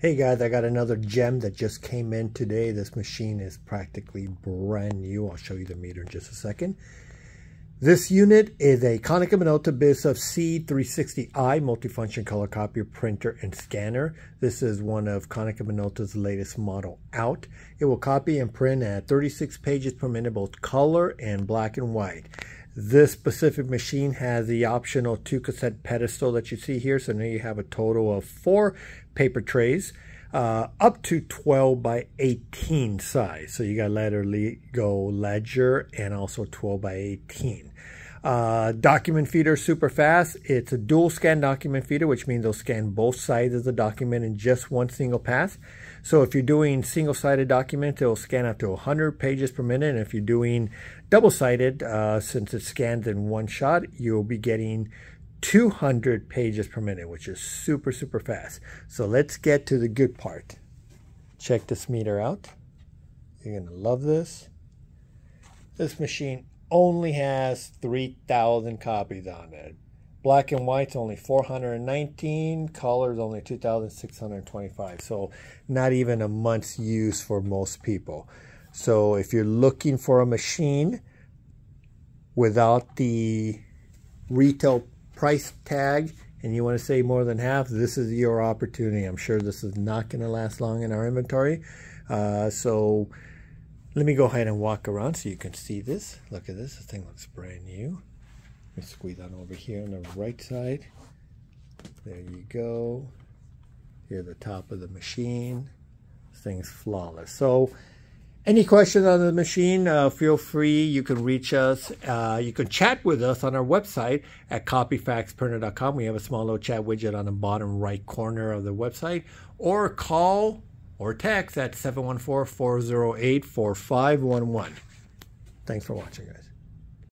Hey guys, I got another gem that just came in today. This machine is practically brand new. I'll show you the meter in just a second. This unit is a Konica Minolta BizHub C360i multifunction color copier, printer, and scanner. This is one of Konica Minolta's latest model out. It will copy and print at 36 pages per minute, both color and black and white. This specific machine has the optional two cassette pedestal that you see here. So now you have a total of four paper trays, uh, up to 12 by 18 size. So you got letter go ledger and also 12 by 18. Uh, document feeder super fast. It's a dual scan document feeder, which means they'll scan both sides of the document in just one single pass. So if you're doing single-sided document, it'll scan up to 100 pages per minute. And if you're doing double-sided, uh, since it scans in one shot, you'll be getting 200 pages per minute, which is super, super fast. So let's get to the good part. Check this meter out. You're to love this. This machine only has 3,000 copies on it. Black and white's only 419, color's only 2,625. So not even a month's use for most people. So if you're looking for a machine without the retail price tag and you want to save more than half, this is your opportunity. I'm sure this is not going to last long in our inventory. Uh, so let me go ahead and walk around so you can see this. Look at this. This thing looks brand new. Let me squeeze on over here on the right side. There you go. Here the top of the machine. This thing's flawless. So any questions on the machine, uh, feel free. You can reach us. Uh, you can chat with us on our website at copyfaxprinter.com. We have a small little chat widget on the bottom right corner of the website. Or call or text at 714-408-4511. Thanks for watching, guys.